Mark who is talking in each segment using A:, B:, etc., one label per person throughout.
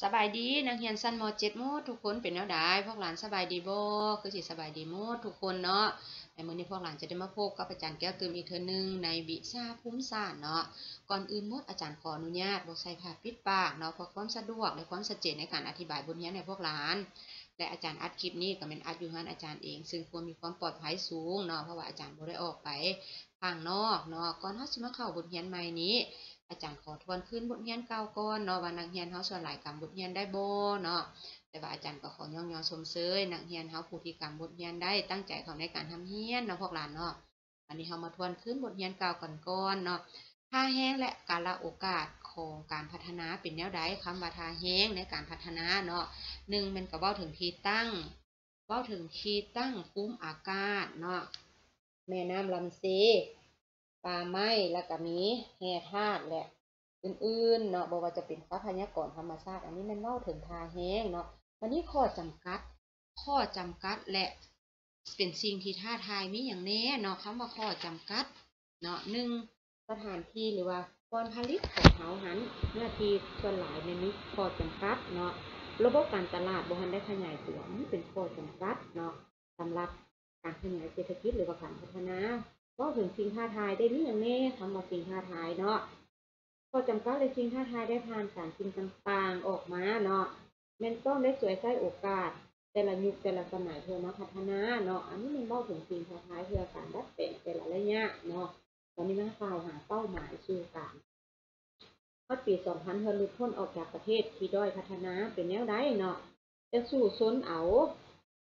A: สบายดีนักเรียนสั้นมเจ็ดมดทุกคนเป็นแนวไดพวกหลานสบายดีบ่คือสิสบายดีหมดทุกคนเนาะในมื้อนี้พวกหลานจะได้มาพบกับอาจารย์แก้วตืมอีกเทื่อนึงในวิชาภูมิศาสตร์เนาะก่อนอื่นมดอาจารย์ขออนุญาตบ่ใส่ผ้าปิดปากเนาะเพื่อความสะดวกและความชัดเจนในการอธิบายบทเรียนในพวกหลาน และอาจารย์อัดคลิปนี้ก็เป็นอัดอยู่หันอาจารย์เอง ซึ่งควรมีความปลอดภัยสูงเนาะเพราะว่าอาจารย์บ่ได้ออกไปข้างนอกเนาะก่อนเฮาสิมาเข้าบทเรียนใหม่นี้อาจารย์ขอทวนขึ้นบทเรียนเก่าก่อนเนาะว่านักเรียนเฮาส่วนหลายกรรมบทเรียนได้โบเนาะแต่ว่าอาจารย์ก็ขอย่องยอชมเชยนักเรียนเฮาผู้ที่กรรมบทเรียนได้ตั้งใจเขาในการทำเรียนเนาะพวกหลานเนาะอันนี้เฮามาทวนขึ้นบทเรียนเก่าก่อนก่อนเนาะท่าแห้งและกาลโอกาส ของการพัฒนาเป็นแนวใดคำว่าทาแห้งในการพัฒนาเนาะหนึ่งมันก็เว้าถึงที่ตั้งเว้าถึงที่ตั้งภูมอากาศเนาะแม่น้ำลำเซป่าไม้แล้วก็มีแห่ธาตุและอื่นๆเนาะบ่ว่าจะเป็นทรัพยากรธรรมชาติ อันนี้มันเล่าถึงทาแห้งเนาะวันนี้ข้อจำกัด ข้อจำกัดและเป็นสิ่งที่ท้าทายมีอย่างแน่เนาะคำว่าข้อจำกัดเนาะหนึ่งสถานที่หรือว่า การผลิตของเขาหันหน้าที่ส่วนหลายในนี้ข้อจำกัดเนาะระบบการตลาดบ่ทันได้ขยายตัวนี่เป็นข้อจำกัดเนาะสำหรับการขยายเศรษฐกิจหรือว่าการพัฒนาก็ถึงสิ่งท้าทายได้มีอย่างแน่คำว่าสิ่งท้าทายเนาะข้อจำกัดและสิ่งท้าทายได้ผ่านการสิ่งต่างๆออกมาเนาะแม่นต้องได้สวยใช้โอกาส แต่ละยุคแต่ละสมัยเพื่อมาพัฒนาเนาะอันนี้มันเล่าถึงสิ่งท้าทายเพื่อการดัดแปลงแต่ละระยะเนาะ ตอนนี้มันกล่าวหาเป้าหมายสู่การพอดปี2000เพื่อหลุดพ้นออกจากประเทศที่ด้อยพัฒนาเป็นแนวใดเนาะจะสู่ซนเอา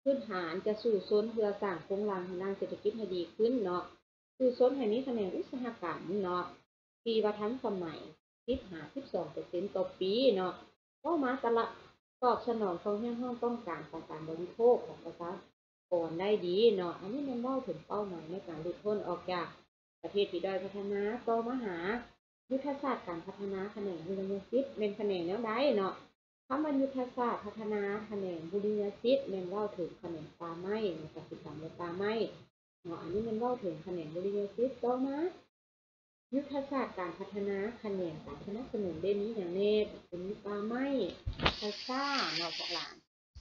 A: พื้นฐานจะสู่ซนเพื่อสร้างโครงหลังทางด้านเศรษฐกิจให้ดีขึ้นเนาะสู่ซนให้มีแขนงอุตสาหกรรมเนาะที่ว่าทันสมัยคิดหา12เปอร์เซ็นต์ต่อปีเนาะเข้ามาตละตอบสนองความเรื่องห้องต้องการของการบริโภคของประชากรได้ดีเนาะอันนี้มันเล่าถึงเป้าหมายในการหลุดพ้นออกจาก ประเทศที่ด้พัฒนาต่อมหายุทธศาสตร์การพัฒนาแขนงบุรณศิลป์เป็นแขนงแนวใดเนาะคำว่ายุทธศาสตร์พัฒนาแขนงบุรณศิลป์แม่นเล่าถึงแขนงป่าไม้ในกสิกรรมและป่าไม้เนาะอันนี้มันเล่าถึงแขนงบุรณศิลป์ต่อมายุทธศาสตร์การพัฒนาแขนงการสนับสนุนได้มีอย่างแน่เป็นป่าไม้ไฟฟ้าเนาะพวกหลาน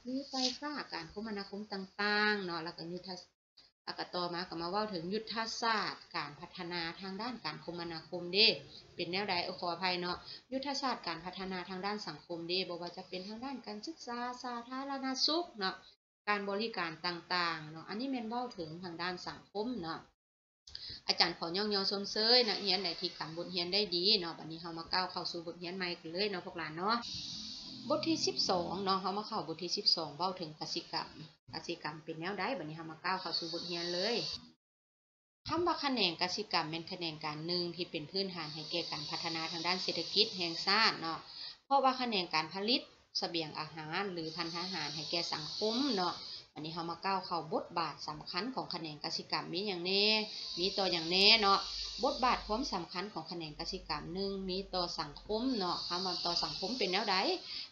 A: มีไฟฟ้าการคมนาคมต่างๆเนาะแล้วก็ยุทธ แล้วก็ต่อมาก็มาว้าถึงยุทธศาสตร์ การพัฒนาทางด้านการคมนาคมเด้เป็นแนวใดขออภัยเนาะยุทธศาสตร์การพัฒนาทางด้านสังคมเด้บ่ว่าจะเป็นทางด้านการศึกษาสาธารณสุขเนาะการบริการต่างๆเนาะอันนี้แมนเว้าถึงทางด้านสังคมเนาะอาจารย์ขอย่องยอชมเชยนักเรียนได้ที่กำบทเรียนได้ดีเนาะบัดนี้เฮามาก้าวเข้าสู่บทเรียนใหม่กันเลยเนาะพวกหลานเนาะ บทที่12เนาะเขามาเข้าบทที่12เบ้าถึงกสิกรรมกสิกรรมเป็นแนวได้บัดนี้เขามาก้าวเข้าสู่บทเรียนเลยคำว่าแขนงกสิกรรมเป็นแขนงการหนึ่งที่เป็นพื้นฐานให้แก่การพัฒนาทางด้านเศรษฐกิจแห่งชาติเนาะเพราะว่าแขนงการผลิตเสบียงอาหารหรือพันธอาหารให้แก่สังคมเนาะ วันนี้เรามาก้าวเข้าบทบาทสำคัญของแขนงกสิกรรมมีอย่างแน่ มีต่ออย่างแน่เนาะ บทบาทความสำคัญของแขนงกสิกรรมหนึ่งมีต่อสังคมเนาะคำว่าต่อสังคมเป็นแนวใด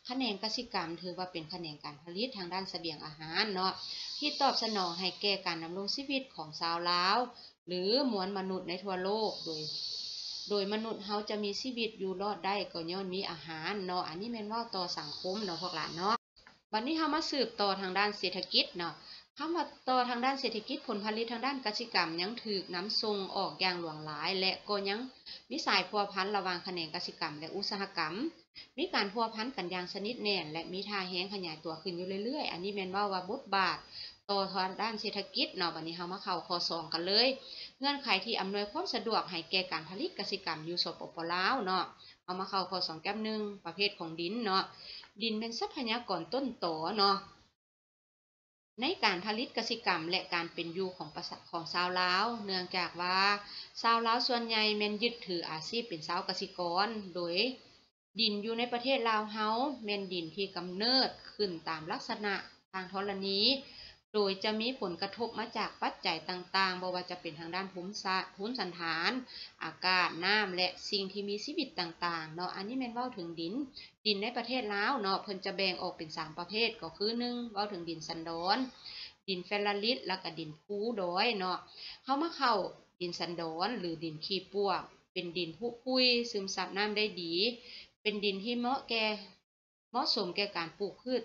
A: แขนงกสิกรรมถือว่าเป็นแขนงการผลิตทางด้านเสบียงอาหารเนาะที่ตอบสนองให้แก่การดำรงชีวิตของชาวลาว หรือมวลมนุษย์ในทั่วโลกโดยโดยมนุษย์เฮาจะมีชีวิตอยู่รอดได้ก็ย้อนมีอาหารเนาะ อันนี้แม่นว่าต่อสังคมเนาะพวกหลานเนาะ บัดนี้เฮามาสืบต่อทางด้านเศรษฐกิจเนาะคำว่าต่อทางด้านเศรษฐกิจผลผลิตทางด้านกสิกรรมยังถูกน้ำส่งออกอย่างหลวงหลาย และก็ยังมีสายพัวพันระหว่างแขนงกสิกรรม และอุตสาหกรรม มีการพัวพันกันอย่างสนิทแน่น และมีท่าแห้งขยายตัวขึ้นอยู่เรื่อยๆ อันนี้แมนว่าว่าบทบาทต่อทางด้านเศรษฐกิจเนาะบัดนี้เฮามาเข้าข้อสองกันเลย เงื่อนไขที่อำนวยความสะดวกให้แก่การผลิตกสิกรรมอยู่สปปลาวเนาะเอามาเข้าข้อสองแก้มหนึ่งประเภทของดินเนาะ ดินเป็นทรัพยากรต้นต่อเนาะในการผลิตกสิกรรมและการเป็นอยู่ของประสของชาวลาว เนื่องจากว่าชาวลาวส่วนใหญ่แม่นยึดถืออาชีพเป็นชาวกสิกร โดยดินอยู่ในประเทศลาวเฮาแม่นดินที่กำเนิดขึ้นตามลักษณะทางธรณี โดยจะมีผลกระทบมาจากปัจจัยต่างๆบ่ว่าจะเป็นทางด้านภูมิศาสตร์ภูมิสันฐาน อากาศ น้ำ และสิ่งที่มีชีวิตต่างๆ เนาะ อันนี้แม่นว้าถึงดิน ดินในประเทศลาวเนาะ เพิ่นจะแบ่งออกเป็น 3 ประเภท ก็คือ1ว้าถึงดินสันดอน ดินแฟลาริต แล้วก็ดินภูดอยเนาะเฮามาเข้าดินสันดอนหรือดินขี้ปวก เป็นดินผุพุยซึมซับน้ำได้ดี เป็นดินที่เหมาะแก่เหมาะสมแก่การปลูกพืช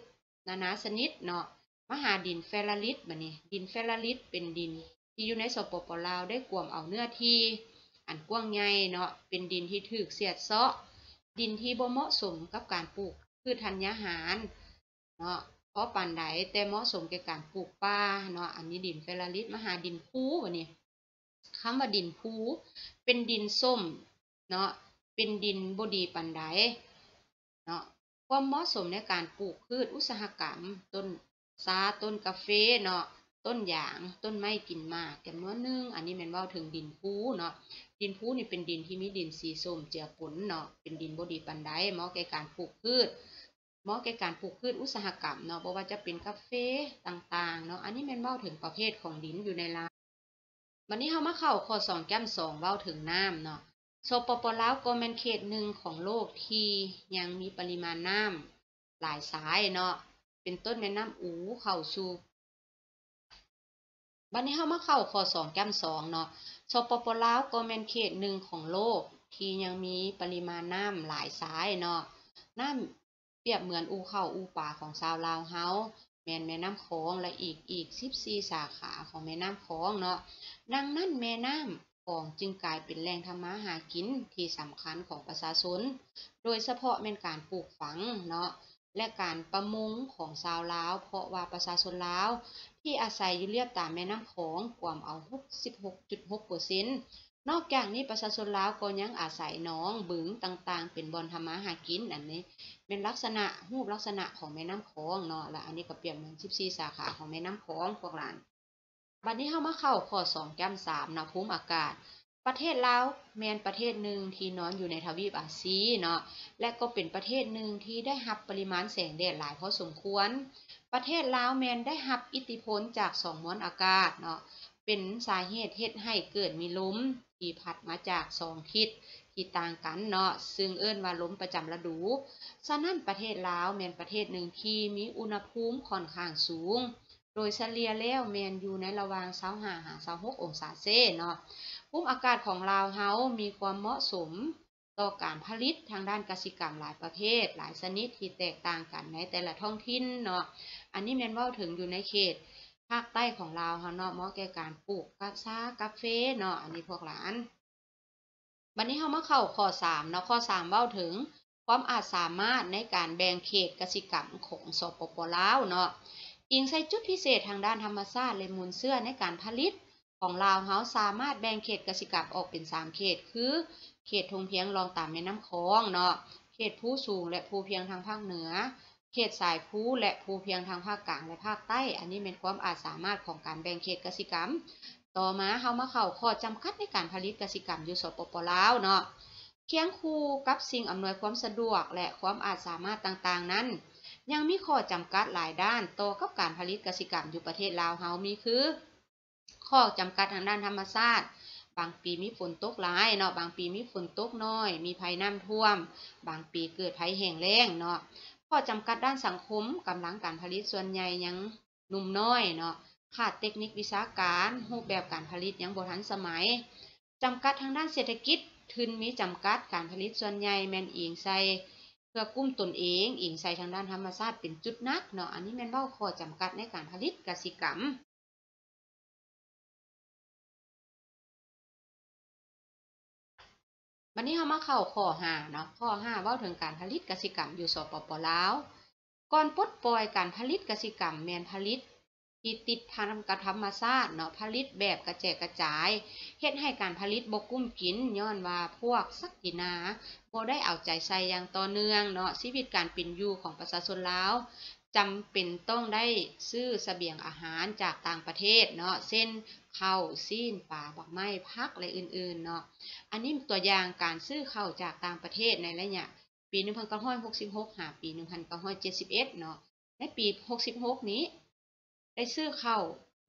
A: นานาชนิดเนาะ มหาดินเฟลาริตบัดนี้ ดินเฟลาริตเป็นดิน ที่อยู่ในสปปลาวได้กวมเอาเนื้อที่ อันกว้างใหญ่เนาะ เป็นดินที่ถูกเสียดเซาะ ดินที่บ่เหมาะสมกับการปลูกพืชธัญญาหารเนาะเพราะปานใดแต่เหมาะสมแก่การปลูกป่าเนาะ อันนี้ดินเฟลาริตมหาดินพูบัดนี้คำว่าดินพูเป็นดินส้มเนาะ เป็นดินบดีปานใดเนาะความเหมาะสมในการปลูกพืชอุตสาหกรรม ต้น ซาต้นกาแฟเนาะต้นยางต้นไม้กินมากจำนวนหนึงอันนี้ม่นว้าถึงดินพูเนาะดินพูนี่เป็นดินที่มีดินสีส้มเจือปนเนาะเป็นดินบดีปานใดเหมาะแก่การปลูกพืชเหมาะแก่การปลูกพืชอุตสาหกรรมเนาะบ่ว่าจะเป็นกาแฟต่างๆเนาะอันนี้ม่นว้าถึงประเภทของดินอยู่ในลาวบัดนี้เฮามาเข้าข้อ2แก้ม2เว้าถึงน้ำเนาะสปปลาวก็แม่นเขตหนึ่งของโลกที่ยังมีปริมาณน้ำหลายสายเนาะ เป็นต้นแม่น้ำอูเข้าสู่บัดนี้เฮามาเข้าข้อ2แก้ม2เนาะสปปลาวก็แม่นเขตหนึ่งของโลก ที่ยังมีปริมาณน้ำหลายสายเนาะน้ำเปรียบเหมือนอูเข้าอูป่าของชาวลาวเฮาแม่นแม่น้ำโขงและอีกอีก14สาขาของแม่น้ำโขงเนาะดังนั้นแม่น้ำของจึงกลายเป็นแหล่งทำมาหากินที่สำคัญของประชาชน โดยเฉพาะแม่นการปลูกฝังเนาะ และการประมงของชาวลาว เพราะว่าประชาชนลาว ที่อาศัยอยู่เรียบตามแม่น้ำโขงกวามเอา 66.6%นอกจากนี้ประชาชนลาวก็ยังอาศัยหนองบึงต่างๆ เป็นบ่อนทำมาหากินอันนี้ เป็นลักษณะรูปลักษณะของแม่น้ำโขงเนาะและอันนี้ก็เปรียบเหมือน14 สาขาของแม่น้ำโขงพวกหลานบัดนี้เฮามาเข้าข้อ2แก้ม3นะภูมิอากาศ ประเทศลาวแมนประเทศหนึ่งที่นอนอยู่ในทวีปอาซีเนาะและก็เป็นประเทศหนึ่งที่ได้รับปริมาณแสงแดดหลายพอสมควร ประเทศลาวแมนได้รับอิทธิพลจากสองมวลอากาศเนาะเป็นสาเหตุเฮ็ดให้เกิดมีลมที่พัดมาจากสองทิศที่ต่างกันเนาะซึ่งเอิ้นว่าลมประจำฤดูฉะนั้นประเทศลาวแมนประเทศหนึ่งที่มีอุณหภูมิค่อนข้างสูง โดยเฉลี่ยแล้วแมนอยู่ในระหว่าง25หา26องศาเซเนาะ ภูมิอากาศของลาวเฮามีความเหมาะสมต่อการผลิตทางด้านกสิกรรมหลายประเภท หลายชนิดที่แตกต่างกันในแต่ละท้องถิ่นเนาะ อันนี้แมนว้าถึงอยู่ในเขตภาคใต้ของลาวเฮาเนาะเหมาะแก่การปลูกกาชากาแฟเนาะ อันนี้พวกหลานบัดนี้เฮามาเข้าข้อ3เนาะ ข้อ3เว้าถึงความอาจสามารถในการแบ่งเขตกสิกรรมของสปปลาวเนาะอิงใส่จุดพิเศษทางด้านธรรมชาติและมูลเชื่อในการผลิต ของลาวเฮาสามารถแบ่งเขตกสิกรรมออกเป็น 3 เขต คือ เขตทงเพียงรองตามแม่น้ำคองเนาะ เขตภูสูงและภูเพียงทางภาคเหนือ เขตสายภูและภูเพียงทางภาคกลางและภาคใต้ อันนี้เป็นความอาจสามารถของการแบ่งเขตกสิกรรม ต่อมาเฮามาเข้าข้อจำกัดในการผลิตกสิกรรมอยู่สปปลาวเนาะ เคียงคู่กับสิ่งอำนวยความสะดวกและความอาจสามารถต่างๆ นั้น ยังมีข้อจำกัดหลายด้านต่อกับการผลิตกสิกรรมอยู่ประเทศลาวเฮามีคือ ข้อจำกัดทางด้านธรรมชาติบางปีมีฝนตกหลายเนาะบางปีมีฝนตกน้อย มีภัยน้ำท่วม บางปีเกิดภัยแห้งแล้งเนาะข้อจำกัดด้านสังคมกำลังการผลิตส่วนใหญ่ยังหนุ่มน้อยเนาะขาดเทคนิควิชาการรูปแบบการผลิตยังบ่ทันสมัยจำกัดทางด้านเศรษฐกิจทุนมีจำกัดการผลิตส่วนใหญ่แม่นอิงใส่เพื่อกุ้มตนเองอิงใส่ทางด้านธรรมชาติเป็นจุดนักเนาะอันนี้แมนเว้าข้อจำกัดในการผลิตกสิกรรม บัดนี้เฮามาเข้าข้อ5เนาะข้อ5เว้าถึงการผลิตกสิกรรมอยู่สปปลาวก่อนปลดปล่อยการผลิตกสิกรรมแมนผลิตที่ติดพันกับธรรมชาติเนาะผลิตแบบกระแจกกระจายเฮ็ดให้การผลิตบกุ้มกินย้อนว่าพวกศักดินาบ่ได้เอาใจใส่อย่างต่อเนื่องเนาะชีวิตการเป็นอยู่ของประชาชนลาวจำเป็นต้องได้ซื้อเสบียงอาหารจากต่างประเทศเนาะเช่น ข้าวซีนปลาบักไม้ผักและอื่นๆเนาะอันนี้ตัวอย่างการซื้อเข้าจากต่างประเทศในระยะปี 1966 หาปี 1971 เนาะในปี 66 นี้ ได้ซื้อเข้า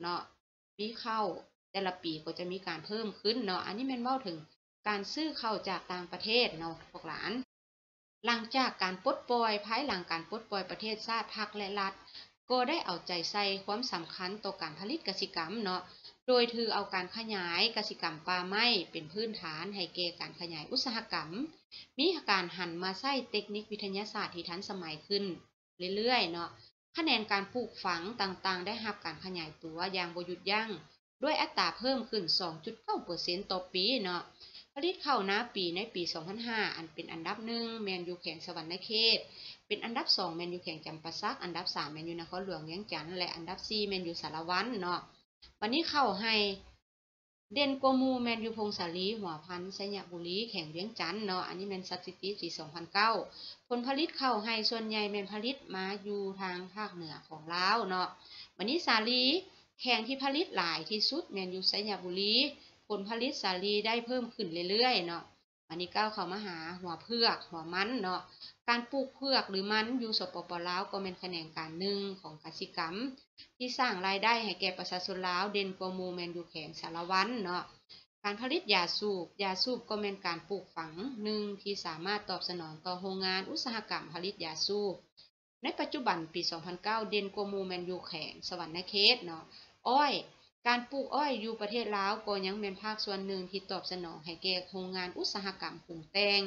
A: เนาะมีเข้าแต่ละปีก็จะมีการเพิ่มขึ้นเนาะอันนี้ม่นเว้าถึงการซื้อเข้าจากต่างประเทศเนาะพวกหลานหลังจากการปลดปล่อยภายหลังการปลดปล่อยประเทศชาติภาคและรัฐ ก็ได้เอาใจใส่ความสำคัญต่อการผลิตกสิกรรมเนาะ โดยถือเอาการขยายกสิกรรมป่าไม้เป็นพื้นฐานให้แก่การขยายอุตสาหกรรม มีการหันมาใช้เทคนิควิทยาศาสตร์ที่ทันสมัยขึ้น เรื่อยๆเนาะคะแนนการปลูกฝังต่างๆ ได้รับการขยายตัวอย่างบ่หยุดยัง้งด้วยอัตราเพิ่มขึ้น 2.9%ต่อปีเนาะผลิตข้าวนาปีในปี 2005 อันเป็นอันดับหนึ่งแมนยูแข่งสวรรค์เขต เป็นอันดับ 2 แมนยูแข่งจำปาซัก อันดับ 3 แมนยูนครหลวงเวียงจันทน์และอันดับ 4 แมนยูสารวัตรเนาะ วันนี้เข้าให้เด่นกวมูแมนยูพงศาลีหัวพันธ์สัญญบุรีแข่งเวียงจันเนาะอันนี้แมนสถิติปี2009 ผลผลิตเข้าให้ส่วนใหญ่แมนผลิตมาอยู่ทางภาคเหนือของลาวเนาะวันนี้สาลีแข่งที่ผลิตหลายที่สุดแมนยูไสยบุรีผลผลิตสาลีได้เพิ่มขึ้นเรื่อยๆเนาะ อันนี้ก้าวเข้ามาหาหัวเพือกหัวมันเนาะการปลูกเพือกหรือมันอยู่สปปลาวก็เป็นแขนงการหนึ่งของกสิกรรม ที่สร้างรายได้ให้แก่ประชาชนลาวเด่นกว่ามูแมนยูแข่งสารวันเนาะการผลิตยาสูบยาสูบก็เป็นการปลูกฝังหนึ่งที่สามารถตอบสนองต่อโรงงานอุตสาหกรรมผลิตยาสูบในปัจจุบันปี 2009 เด่นกว่ามูแมนยูแข่งสวรรค์เขตเนาะอ้อย การปลูกอ้อยอยู่ประเทศลาวก็ยังเป็นภาคส่วนหนึ่งที่ตอบสนองให้แก่โรงงานอุตสาหกรรมปรุงแต่ง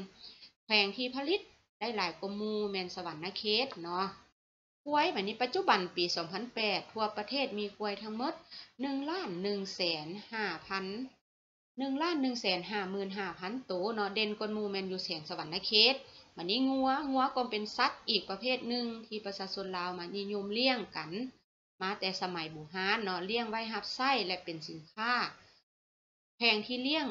A: แขวงที่ผลิตได้หลายกมูแมนสวรรค์เขตเนาะกล้วยแบบนี้ปัจจุบันปี 2008 ทั่วประเทศมีกล้วยทั้งหมด1ล้าน1แสน5พัน1ล้าน1แสน5หมื่น5พันโตเนาะเด่นกว่าหมูแมนอยู่แสงสวรรค์เขตมันนี้งัวงัวก็เป็นสัตว์อีกประเภทหนึ่งที่ประชาชนลาวมานิยมเลี้ยงกัน มาแต่สมัยบูฮานเนาะเลี้ยงไว้หับไส้และเป็นสินค้าแพงที่เลี้ยง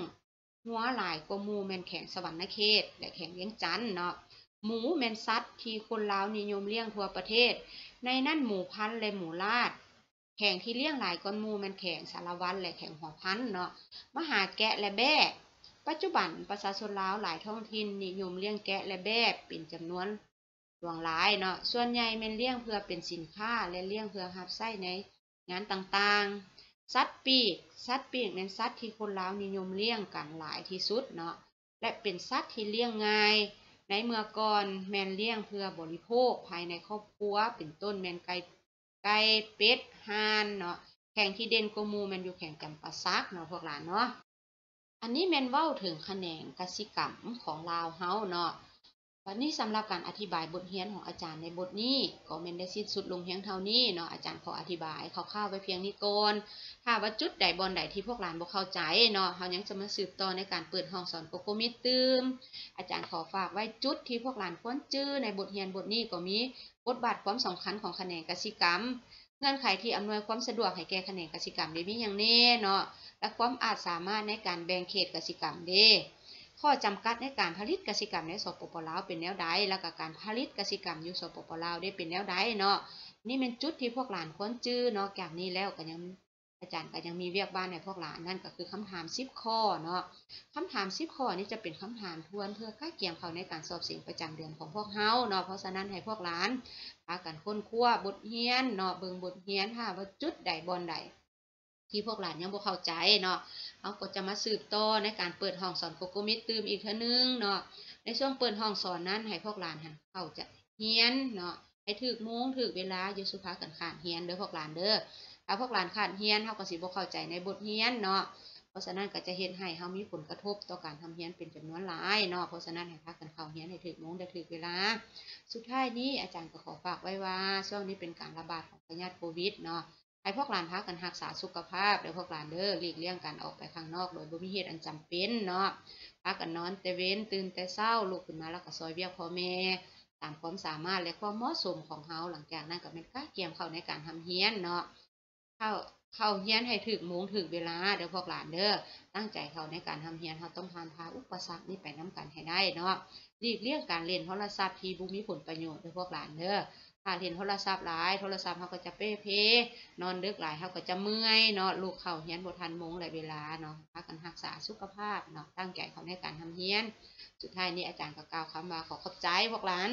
A: งัวหลายกว่าหมูแมนแข่งสวรรค์เขตและแข่งเลี้ยงจันเนาะหมูแมนสัตว์ที่คนลาวนิยมเลี้ยงทั่วประเทศ ในนั่นหมูพันและหมูลาด แข่งที่เลี้ยงหลายก้อนหมูแมนแข่งสารวันและแข่งหัวพันเนาะมหาแกะและแบะปัจจุบันประชาชนลาวหลายท้องถิ่นนิยมเลี้ยงแกะและแบะเป็นจำนวน หลวงหลายเนาะส่วนใหญ่แม่นเลี้ยงเพื่อเป็นสินค้าและเลี้ยงเพื่อรับใช้ในงานต่างๆ สัตว์ปีก สัตว์ปีกเป็นสัตว์ที่คนลาวนิยมเลี้ยงกันหลายที่สุดเนาะและเป็นสัตว์ที่เลี้ยงง่าย ในเมื่อก่อนแมนเลี้ยงเพื่อบริโภคภายในครอบครัว เป็นต้นแมนไก่ไก่เป็ดห่านเนาะแข่งที่เด่นกมูแมนอยู่แข่งกันปลาซักเนาะพวกหลานเนาะอันนี้แมนเว้าถึงแขนงกสิกรรมของลาวเฮาเนาะ วันนี้สำหรับการอธิบายบทเรียนของอาจารย์ในบทนี้ก็แม่นได้สิ้นสุดลงเพียงเท่านี้เนาะอาจารย์ขออธิบายคร่าวๆไว้เพียงนี้ก่อนถ้าว่าจุดใดบอนใดที่พวกหลานบ่เข้าใจเนาะเฮายังจะมาสืบต่อในการเปิดห้องสอนโกโกมิตืมอาจารย์ขอฝากไว้จุดที่พวกหลานควรจื้อในบทเรียนบทนี้ก็มีบทบาทความสำคัญของแขนงกสิกรรมเงื่อนไขที่อำนวยความสะดวกให้แก่แขนงกสิกรรมได้มีอย่างแน่เนาะและความอาจสามารถในการแบ่งเขตกสิกรรมเด้ ข้อจำกัดในการผลิตกสิกรรมในสปปลาวเป็นแนวใดแล้วก็การผลิตกสิกรรมอยู่สปปลาวได้เป็นแนวใดเนาะนี่เป็นจุดที่พวกหลานควรจื้อเนาะจากนี้แล้วก็ยังอาจารย์ก็ยังมีเวียกบ้านในพวกหลานนั่นก็คือคำถาม10ข้อเนาะคำถาม10ข้อนี้จะเป็นคำถามทวนเพื่อใกล้เคียงเขาในการสอบสิ่งประจำเดือนของพวกเฮาเนาะเพราะฉะนั้นให้พวกหลานพากันค้นคว้าบทเรียนเนาะเบิ่งบทเรียนถ้าว่าจุดใดบอนใด ที่พวกหลานยังบ่เข้าใจเนาะเขาก็จะมาสืบต่อในการเปิดห้องสอนโกโกมิตตืมอีกเทื่อนึงเนาะในช่วงเปิดห้องสอนนั้นให้พวกหลานหันเข้าจะเฮียนเนาะให้ถึกโมงถึกเวลาอย่สุภากันขาดเฮียนเด้อพวกหลานเด้อถ้าพวกหลานขาดเฮียนเฮาก็สิบ่เข้าใจในบทเรียนเนาะเพราะฉะนั้นก็จะเฮ็ดให้เฮามีผลกระทบต่อการทำเรียนเป็นจำนวนหลายเนาะเพราะฉะนั้นให้พากันเข้าเรียนให้ถึกโมงได้ถึกเวลา สุดท้ายนี้อาจารย์ก็ขอฝากไว้ว่าช่วงนี้เป็นการระบาดของพยาธิโควิดเนาะ ให้พวกหลานพากันรักษาสุขภาพเด้อพวกหลานเด้อหลีกเลี่ยงการออกไปข้างนอก โดยบ่มีเหตุอันจำเป็นเนาะพากันนอนแต่เว้นตื่นแต่เช้าลุกขึ้นมาแล้วก็ซอยเวียกพ่อแม่ตามความสามารถและความเหมาะสมของเฮาหลังจากนั้นก็เป็นก้าเกี่ยมเข้าในการทำเฮียนเนาะเข้าเข้าเฮียนให้ถึกมงถึกเวลาเด้อพวกหลานเด้อตั้งใจเข้าในการทำเฮียนเฮาต้องผ่านพาอุปสรรคนี้ไปนํกันให้ได้เนาะหลีกเลี่ยงการเล่นโทรศัพท์ที่บ่มีผลประโยชน์เด้อพวกหลานเด้อ ถ้าเห็นโทรศัพท์หลาย โทรศัพท์เขาก็จะเป้เพนอนดึกหลายเขาก็จะเมื่อยเนาะลูกเข่าเฮียนบทันมงหลายเวลาเนาะพากันรักษาสุขภาพเนาะตั้งใจเขาในการทำเฮียน สุดท้ายนี้อาจารย์ก็กล่าวคำว่าขอขอบใจพวกหลาน